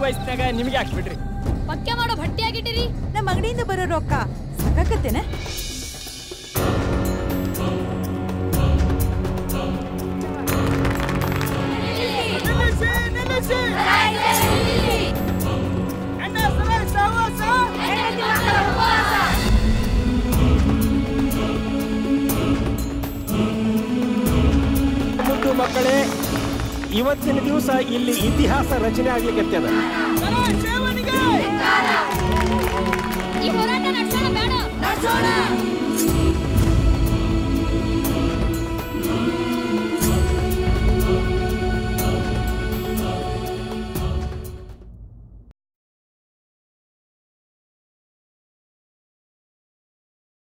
ವಯಸ್ಸಿನಾಗ ನಿಮಗೆ ಹಾಕ್ಬಿಡ್ರಿ. ಪಕ್ಕೆ ಮಾಡೋ ಭಟ್ಟಿ ಆಗಿಟ್ಟಿರಿ ನಮ್ಮ ಅಂಗಡಿಯಿಂದ ಬರೋ ರೊಕ್ಕ ಸಾಕಾಕತ್ತೇನ ಮುದ್ದು ಮಕ್ಕಳೇ ಇವತ್ತಿನ ದಿವಸ ಇಲ್ಲಿ ಇತಿಹಾಸ ರಚನೆ ಆಗ್ಲಿಕ್ಕೆ ಈ ಹೋರಾಟ ನಡೆಸೋಣ ಬೇಡ.